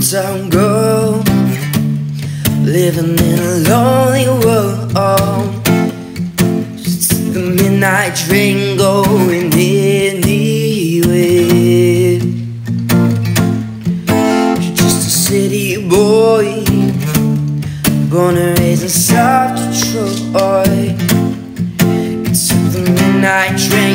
town girl Living in a lonely world. Just the midnight train going anywhere. Just a city boy Born and raised in South Detroit. It's the midnight train